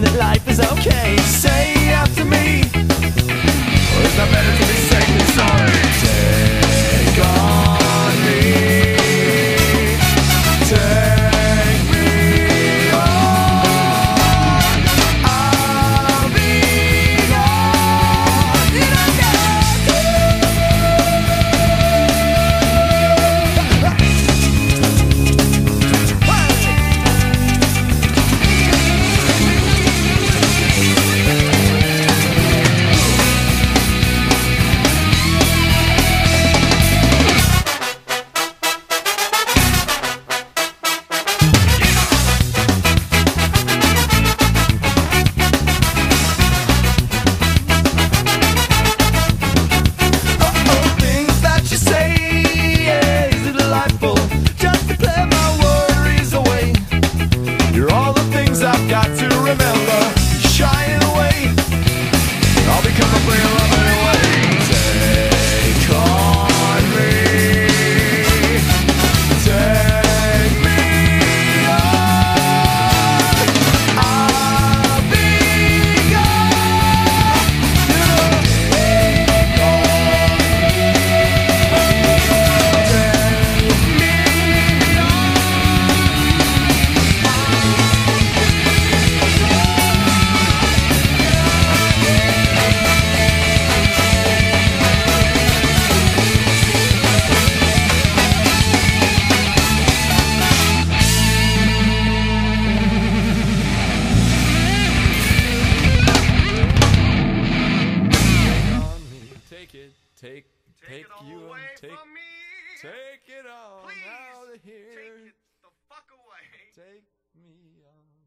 that life is okay. Say after me, or is that better Take, take, take you away take, from me. Take it all Please, out of here. Take it the fuck away. Take me on.